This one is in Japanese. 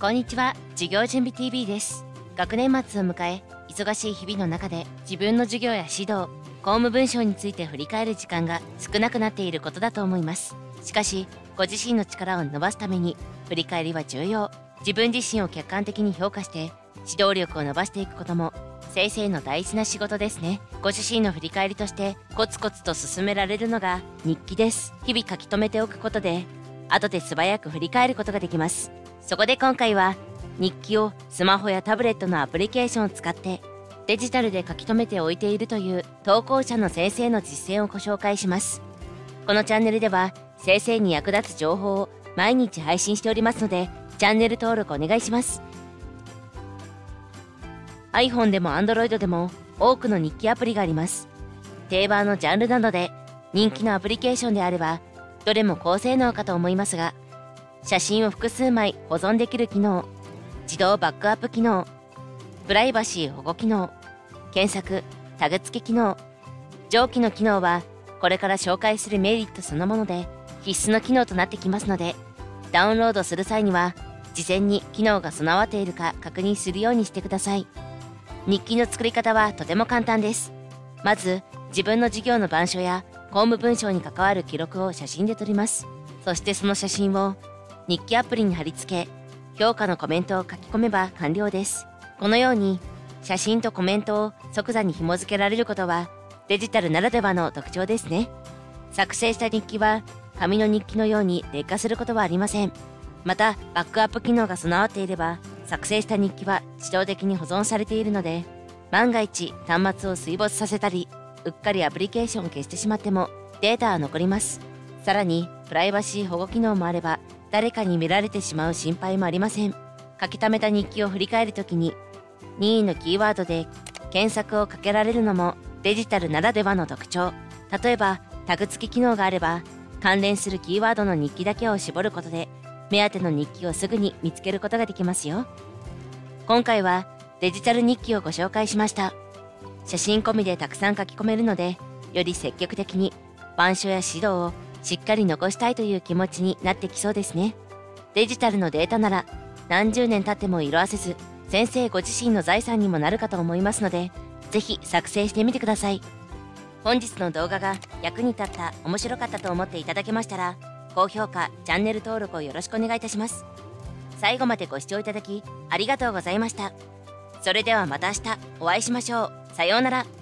こんにちは。授業準備 TV です。学年末を迎え忙しい日々の中で自分の授業や指導公務文書について振り返る時間が少なくなっていることだと思います。しかしご自身の力を伸ばすために振り返りは重要。自分自身を客観的に評価して指導力を伸ばしていくことも先生の大事な仕事ですね。ご自身の振り返りとしてコツコツと進められるのが日記です。日々書き留めておくことで後で素早く振り返ることができます。そこで今回は日記をスマホやタブレットのアプリケーションを使ってデジタルで書き留めておいているという投稿者の先生の実践をご紹介します。このチャンネルでは先生に役立つ情報を毎日配信しておりますのでチャンネル登録お願いします。iPhone でも Android でも多くの日記アプリがあります。定番のジャンルなどで人気のアプリケーションであればどれも高性能かと思いますが写真を複数枚保存できる機能自動バックアップ機能プライバシー保護機能検索タグ付け機能上記の機能はこれから紹介するメリットそのもので必須の機能となってきますのでダウンロードする際には事前に機能が備わっているか確認するようにしてください。日記の作り方はとても簡単です。まず自分の授業の板書や公務文書に関わる記録を写真で撮ります。そしてその写真を日記アプリに貼り付け評価のコメントを書き込めば完了です。このように写真とコメントを即座に紐付けられることはデジタルならではの特徴ですね。作成した日記は紙の日記のように劣化することはありません。またバックアップ機能が備わっていれば作成した日記は自動的に保存されているので万が一端末を水没させたりうっかりアプリケーションを消してしまってもデータは残ります。さらにプライバシー保護機能もあれば誰かに見られてしまう心配もありません。書き溜めた日記を振り返るときに任意のキーワードで検索をかけられるのもデジタルならではの特徴。例えばタグ付き機能があれば関連するキーワードの日記だけを絞ることで目当ての日記をすぐに見つけることができますよ。今回はデジタル日記をご紹介しました。写真込みでたくさん書き込めるのでより積極的に板書や指導をしっかり残したいという気持ちになってきそうですね。デジタルのデータなら何十年経っても色あせず先生ご自身の財産にもなるかと思いますので是非作成してみてください。本日の動画が役に立った面白かったと思っていただけましたら高評価チャンネル登録をよろしくお願いいたします。最後までご視聴いただきありがとうございました。それではまた明日お会いしましょう。さようなら。